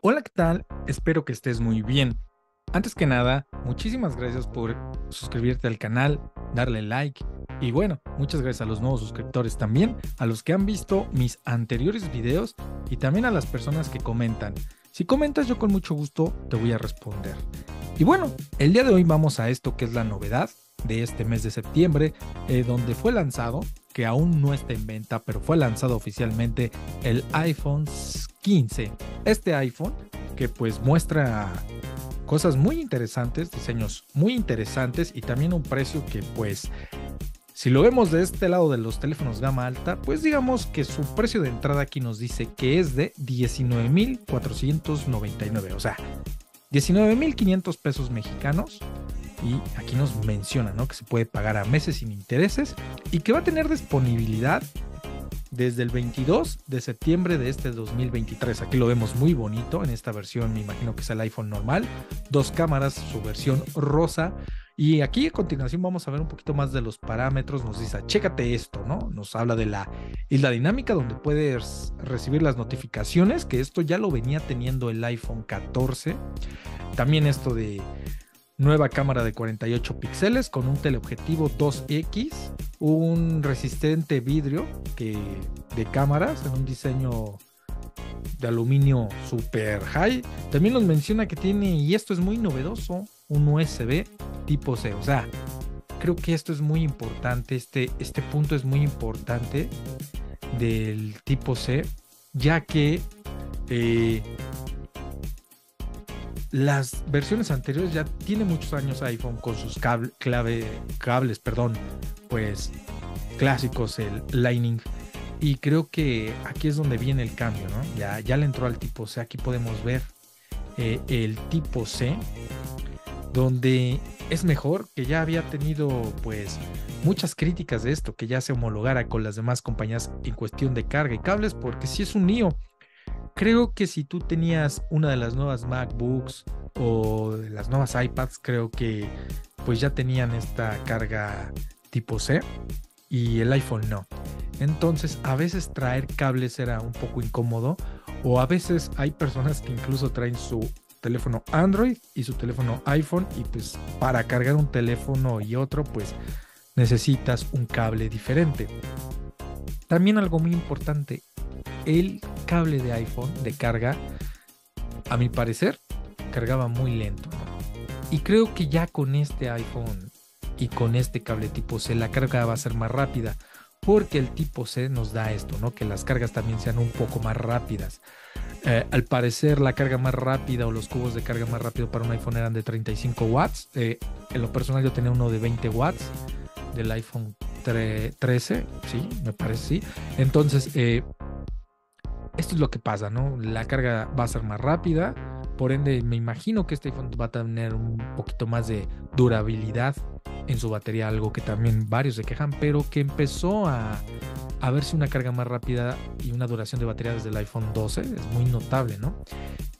Hola, ¿qué tal? Espero que estés muy bien. Antes que nada, muchísimas gracias por suscribirte al canal, darle like y bueno, muchas gracias a los nuevos suscriptores también, a los que han visto mis anteriores videos y también a las personas que comentan. Si comentas yo con mucho gusto te voy a responder. Y bueno, el día de hoy vamos a esto que es la novedad de este mes de septiembre, eh, donde fue lanzado, que aún no está en venta, pero fue lanzado oficialmente el iPhone 15. Este iPhone que pues muestra cosas muy interesantes, diseños muy interesantes y también un precio que pues si lo vemos de este lado de los teléfonos gama alta, pues digamos que su precio de entrada aquí nos dice que es de 19.499, o sea, 19.500 pesos mexicanos. Y aquí nos menciona ¿no? que se puede pagar a meses sin intereses y que va a tener disponibilidad desde el 22 de septiembre de este 2023. Aquí lo vemos muy bonito en esta versión, me imagino que es el iPhone normal, dos cámaras, su versión rosa. Y aquí a continuación vamos a ver un poquito más de los parámetros. Nos dice, chécate esto, ¿no? Nos habla de la isla dinámica donde puedes recibir las notificaciones, que esto ya lo venía teniendo el iPhone 14. También esto de nueva cámara de 48 píxeles con un teleobjetivo 2X, un resistente vidrio que, de cámaras en un diseño de aluminio super high. También nos menciona que tiene, y esto es muy novedoso, un USB tipo C. O sea, creo que esto es muy importante, este, este punto es muy importante del tipo C, ya que eh, las versiones anteriores ya tiene muchos años iPhone con sus cables, perdón, pues clásicos, el Lightning. Y creo que aquí es donde viene el cambio, ¿no? Ya, ya le entró al tipo C. Aquí podemos ver eh, el tipo C, donde es mejor, que ya había tenido pues muchas críticas de esto, que ya se homologara con las demás compañías en cuestión de carga y cables, porque si es un NIO, creo que si tú tenías una de las nuevas MacBooks o las nuevas iPads, creo que pues ya tenían esta carga tipo C y el iPhone no. Entonces a veces traer cables era un poco incómodo o a veces hay personas que incluso traen su teléfono Android y su teléfono iPhone y pues para cargar un teléfono y otro pues necesitas un cable diferente. También algo muy importante, el cable de iPhone de carga, a mi parecer, cargaba muy lento. Y creo que ya con este iPhone y con este cable tipo C la carga va a ser más rápida. Porque el tipo C nos da esto, ¿no? Que las cargas también sean un poco más rápidas. Eh, al parecer la carga más rápida o los cubos de carga más rápido para un iPhone eran de 35 watts. Eh, en lo personal yo tenía uno de 20 watts del iPhone 13, sí, me parece, sí. Entonces, eh, esto es lo que pasa, ¿no? La carga va a ser más rápida, por ende me imagino que este iPhone va a tener un poquito más de durabilidad en su batería, algo que también varios se quejan, pero que empezó a, verse una carga más rápida y una duración de batería desde el iPhone 12, es muy notable, ¿no?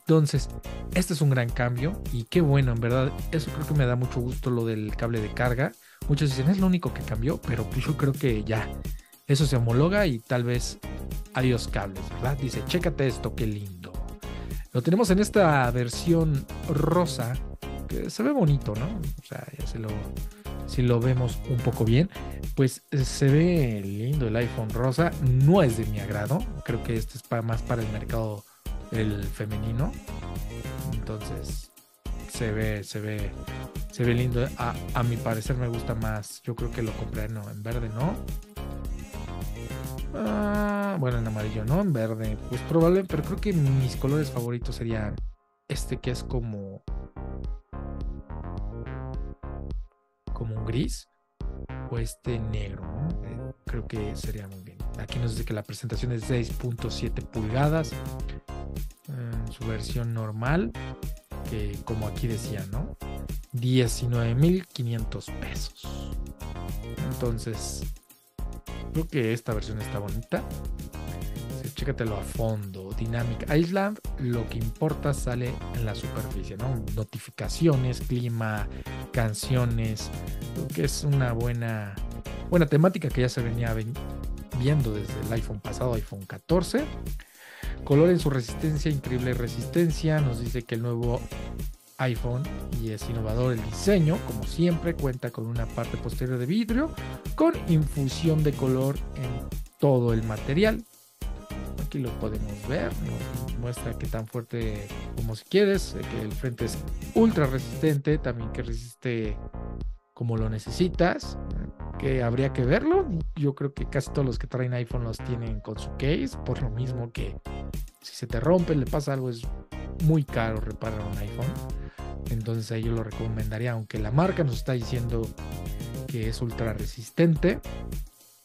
Entonces, este es un gran cambio y qué bueno, en verdad, eso creo que me da mucho gusto lo del cable de carga. Muchos dicen, es lo único que cambió, pero pues yo creo que ya, eso se homologa y tal vez adiós cables, ¿verdad? Dice, chécate esto, qué lindo. Lo tenemos en esta versión rosa, que se ve bonito, ¿no? O sea, ya se lo, si lo vemos un poco bien, pues se ve lindo el iPhone rosa. No es de mi agrado, creo que este es para, más para el mercado el femenino. Entonces, se ve, se ve, se ve lindo. A, a mi parecer me gusta más. Yo creo que lo compré no, en verde, ¿no? Ah, bueno, en amarillo, no en verde. Pues probable, pero creo que mis colores favoritos serían este que es como. como un gris. O este negro, eh, creo que sería muy bien. Aquí nos dice que la presentación es 6.7 pulgadas. En su versión normal. Que como aquí decía, ¿no? 19.500 pesos. Entonces, Creo que esta versión está bonita. Sí, chécatelo a fondo. Dynamic Island, lo que importa sale en la superficie, ¿no? Notificaciones, clima, canciones. Creo que es una buena, buena temática que ya se venía viendo desde el iPhone pasado, iPhone 14. Color en su resistencia, increíble resistencia. Nos dice que el nuevo iPhone y es innovador el diseño, como siempre, cuenta con una parte posterior de vidrio con infusión de color en todo el material. Aquí lo podemos ver, nos muestra que tan fuerte como si quieres, que el frente es ultra resistente, también que resiste como lo necesitas, que habría que verlo. Yo creo que casi todos los que traen iPhone los tienen con su case, por lo mismo que si se te rompe, le pasa algo, es muy caro reparar un iPhone. Entonces ahí yo lo recomendaría, aunque la marca nos está diciendo que es ultra resistente,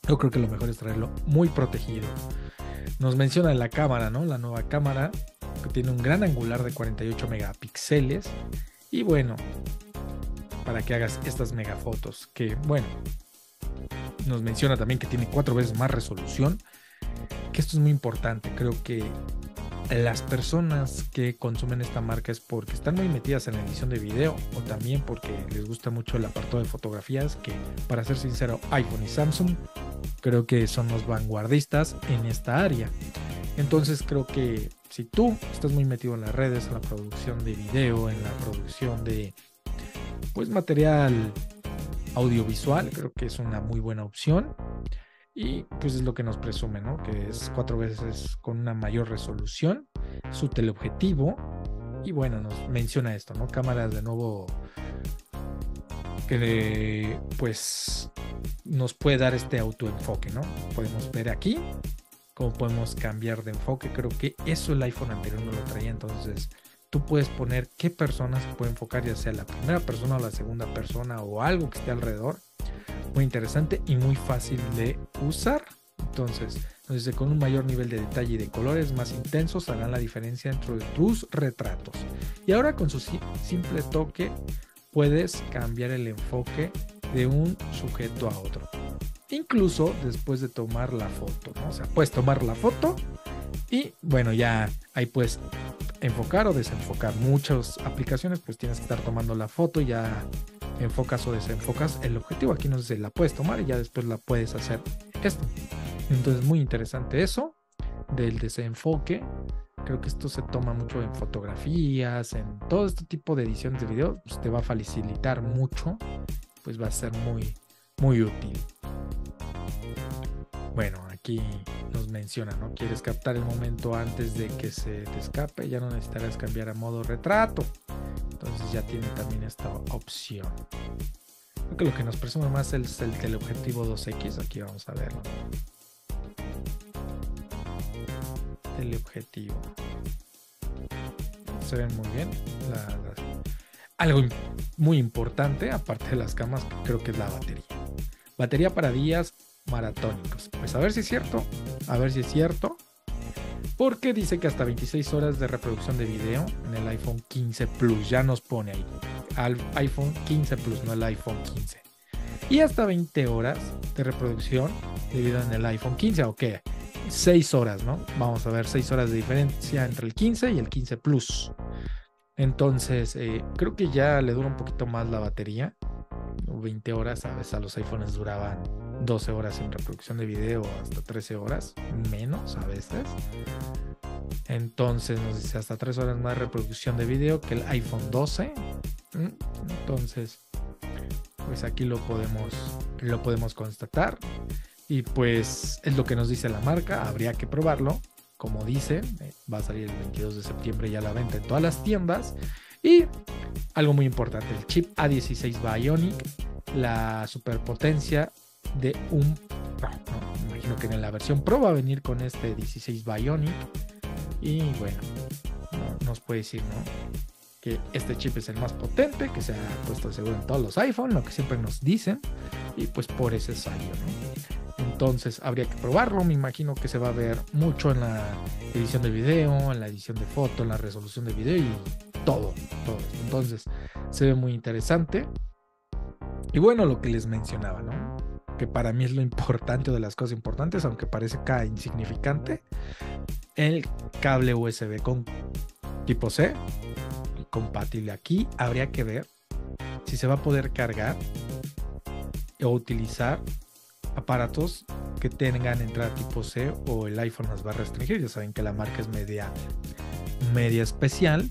yo creo que lo mejor es traerlo muy protegido. Nos menciona la cámara, ¿no? La nueva cámara que tiene un gran angular de 48 megapíxeles. Y bueno, para que hagas estas megafotos, que bueno, nos menciona también que tiene cuatro veces más resolución, que esto es muy importante. Creo que las personas que consumen esta marca es porque están muy metidas en la edición de video o también porque les gusta mucho el apartado de fotografías que para ser sincero iPhone y Samsung creo que son los vanguardistas en esta área. Entonces creo que si tú estás muy metido en las redes, en la producción de video, en la producción de pues material audiovisual, creo que es una muy buena opción. Y pues es lo que nos presume, ¿no? Que es cuatro veces con una mayor resolución, su teleobjetivo. Y bueno, nos menciona esto, ¿no? Cámaras de nuevo que pues nos puede dar este autoenfoque, ¿no? Podemos ver aquí cómo podemos cambiar de enfoque. Creo que eso el iPhone anterior no lo traía, entonces tú puedes poner qué personas puede enfocar, ya sea la primera persona o la segunda persona o algo que esté alrededor muy interesante y muy fácil de usar. Entonces, desde con un mayor nivel de detalle y de colores más intensos harán la diferencia entre tus retratos. Y ahora con su simple toque puedes cambiar el enfoque de un sujeto a otro. Incluso después de tomar la foto, O sea, puedes tomar la foto y bueno, ya ahí puedes enfocar o desenfocar. Muchas aplicaciones pues tienes que estar tomando la foto ya enfocas o desenfocas el objetivo. Aquí no se la puedes tomar y ya después la puedes hacer esto. Entonces, muy interesante eso del desenfoque. Creo que esto se toma mucho en fotografías, en todo este tipo de ediciones de video. Pues te va a facilitar mucho, pues va a ser muy, muy útil. Bueno, aquí nos menciona, ¿no? Quieres captar el momento antes de que se te escape, ya no necesitarás cambiar a modo retrato. Ya tiene también esta opción. Creo que lo que nos presume más es el teleobjetivo 2X. Aquí vamos a verlo. Teleobjetivo. Se ven muy bien. Algo muy importante, aparte de las camas, creo que es la batería. Batería para días maratónicos. Pues a ver si es cierto. A ver si es cierto porque dice que hasta 26 horas de reproducción de video en el iPhone 15 Plus, ya nos pone ahí, al iPhone 15 Plus, no el iPhone 15. Y hasta 20 horas de reproducción de video en el iPhone 15, ok, 6 horas, ¿no? Vamos a ver 6 horas de diferencia entre el 15 y el 15 Plus. Entonces, eh, creo que ya le dura un poquito más la batería. 20 horas, a veces a los iPhones duraban 12 horas en reproducción de video, hasta 13 horas, menos a veces. Entonces nos dice hasta 3 horas más reproducción de video que el iPhone 12. Entonces, pues aquí lo podemos, lo podemos constatar. Y pues es lo que nos dice la marca, habría que probarlo. Como dice, eh, va a salir el 22 de septiembre ya la venta en todas las tiendas. Y algo muy importante, el chip A16 Bionic, la superpotencia de un me imagino que en la versión Pro va a venir con este 16 Bionic. Y bueno, nos puede decir, ¿no? Que este chip es el más potente, que se ha puesto seguro en todos los iPhone, lo que siempre nos dicen. Y pues por ese salió, ¿no? Entonces habría que probarlo. Me imagino que se va a ver mucho en la edición de video, en la edición de foto, en la resolución de video y todo, todo. Entonces se ve muy interesante. Y bueno, lo que les mencionaba, ¿no? Que para mí es lo importante o de las cosas importantes, aunque parezca insignificante, el cable USB con tipo C, compatible aquí, habría que ver si se va a poder cargar o utilizar aparatos que tengan entrada tipo C o el iPhone las va a restringir. Ya saben que la marca es media, media especial.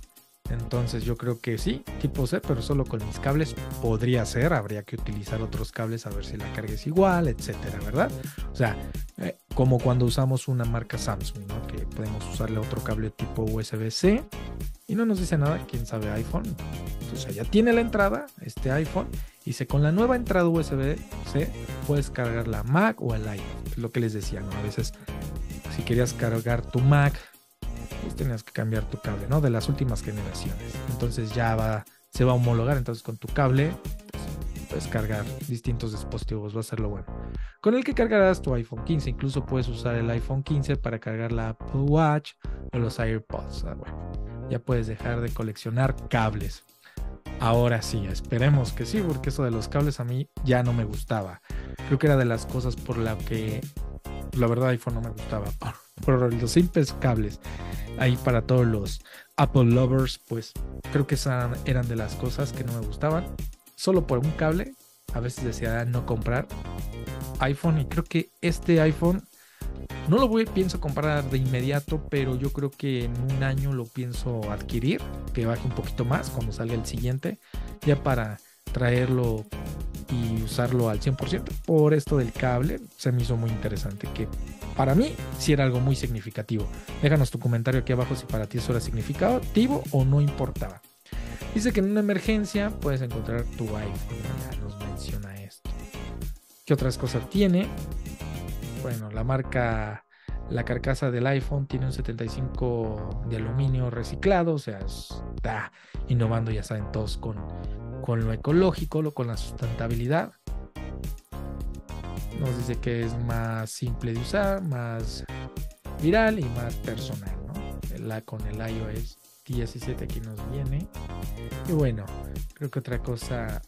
Entonces yo creo que sí, tipo C, pero solo con mis cables podría ser. Habría que utilizar otros cables a ver si la carga es igual, etcétera, ¿verdad? O sea, eh, como cuando usamos una marca Samsung, ¿no? Que podemos usarle otro cable tipo USB-C y no nos dice nada, quién sabe iPhone. Entonces ya tiene la entrada, este iPhone, y dice con la nueva entrada USB-C puedes cargar la Mac o el iPhone. Es lo que les decía, ¿no? A veces si querías cargar tu Mac, pues tenías que cambiar tu cable, ¿no? De las últimas generaciones. Entonces ya va, se va a homologar, entonces con tu cable pues, puedes cargar distintos dispositivos, va a ser lo bueno. Con el que cargarás tu iPhone 15, incluso puedes usar el iPhone 15 para cargar la Apple Watch o los AirPods. Ah, ya puedes dejar de coleccionar cables. Ahora sí, esperemos que sí, porque eso de los cables a mí ya no me gustaba. Creo que era de las cosas por la que la verdad iPhone no me gustaba. Por, los simples cables. Ahí para todos los Apple lovers, pues creo que esas eran de las cosas que no me gustaban. Solo por un cable, a veces decía no comprar iPhone y creo que este iPhone no lo voy, pienso comprar de inmediato, pero yo creo que en un año lo pienso adquirir, que baje un poquito más cuando salga el siguiente, ya para traerlo y usarlo al 100%. Por esto del cable, se me hizo muy interesante, que para mí sí era algo muy significativo. Déjanos tu comentario aquí abajo si para ti eso era significativo o no importaba. Dice que en una emergencia puedes encontrar tu iPhone, ya nos menciona esto. ¿Qué otras cosas tiene? Bueno, la marca, la carcasa del iPhone tiene un 75 de aluminio reciclado, o sea, está innovando, ya saben todos, con, con lo ecológico, con la sustentabilidad. Nos dice que es más simple de usar, más viral y más personal, ¿no? La, con el iOS 17 aquí nos viene. Y bueno, creo que otra cosa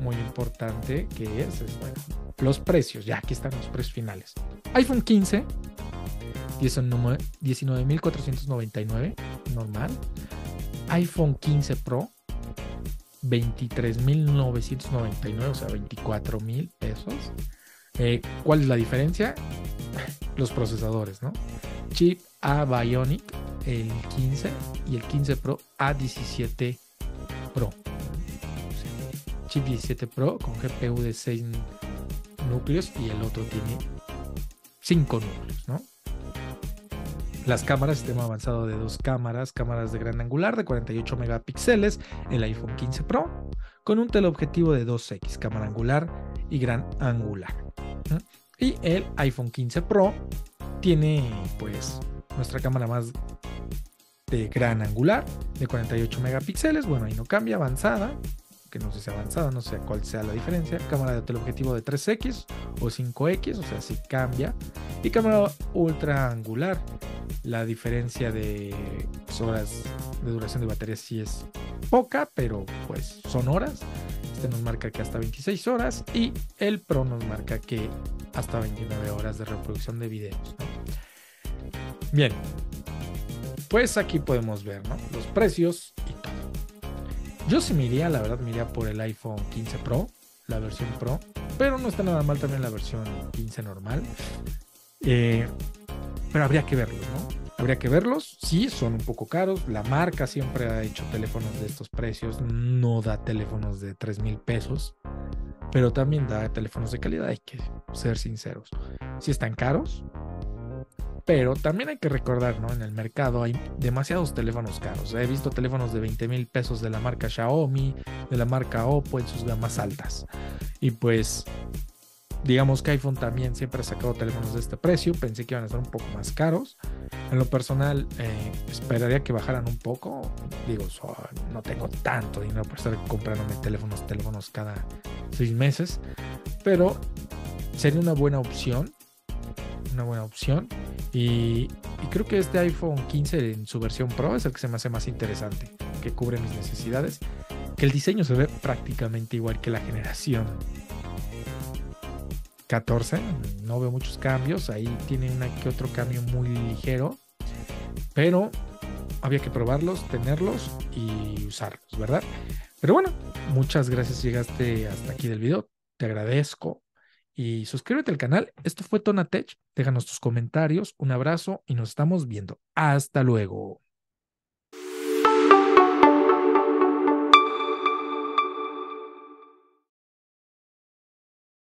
muy importante que es, es bueno, los precios. Ya aquí están los precios finales iPhone 15, 19.499, normal. iPhone 15 Pro, 23.999, o sea, 24.000 pesos. Eh, ¿Cuál es la diferencia? Los procesadores, ¿no? Chip A Bionic, el 15 y el 15 Pro A17 Pro. Chip 17 Pro con GPU de 6 núcleos y el otro tiene 5 núcleos, ¿no? Las cámaras, sistema avanzado de dos cámaras, cámaras de gran angular de 48 megapíxeles, el iPhone 15 Pro, con un teleobjetivo de 2X, cámara angular y gran angular. Y el iPhone 15 Pro tiene pues nuestra cámara más de gran angular de 48 megapíxeles, bueno ahí no cambia, avanzada, que no sé si avanzada, no sé cuál sea la diferencia. Cámara de teleobjetivo de 3X o 5X, o sea, si cambia. Y cámara ultra angular. La diferencia de horas de duración de batería sí es poca, pero pues son horas. Este nos marca que hasta 26 horas y el Pro nos marca que hasta 29 horas de reproducción de videos. Bien, pues aquí podemos ver los precios y todo. Yo sí me iría, la verdad, me iría por el iPhone 15 Pro, la versión Pro, pero no está nada mal también la versión 15 normal. Eh, pero habría que verlos, ¿no? Habría que verlos. Sí, son un poco caros. La marca siempre ha hecho teléfonos de estos precios. No da teléfonos de 3 mil pesos. Pero también da teléfonos de calidad. Hay que ser sinceros. Si están caros, pero también hay que recordar, ¿no? En el mercado hay demasiados teléfonos caros. He visto teléfonos de 20 mil pesos de la marca Xiaomi, de la marca Oppo en sus gamas altas. Y pues, digamos que iPhone también siempre ha sacado teléfonos de este precio. Pensé que iban a ser un poco más caros. En lo personal, eh, esperaría que bajaran un poco. Digo, no tengo tanto dinero para estar comprándome teléfonos, teléfonos cada seis meses. Pero sería una buena opción. Una buena opción y, creo que este iPhone 15 en su versión Pro es el que se me hace más interesante, que cubre mis necesidades. Que el diseño se ve prácticamente igual que la generación 14. No veo muchos cambios. Ahí tiene una que otro cambio muy ligero. Pero había que probarlos, tenerlos y usarlos, ¿verdad? Pero bueno, muchas gracias. Llegaste hasta aquí del video. Te agradezco y suscríbete al canal. Esto fue Tonatech. Déjanos tus comentarios, un abrazo y nos estamos viendo. Hasta luego.